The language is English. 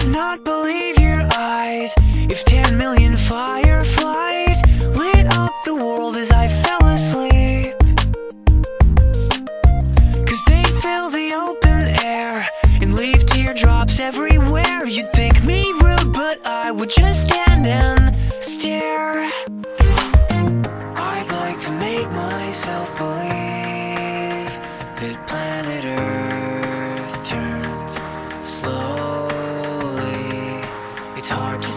could not believe your eyes. If 10 million fireflies Lit up the world as I fell asleep. Cause they fill the open air And leave teardrops everywhere. You'd think me rude but I would just stand and stare. I'd like to make myself believe That It's hard to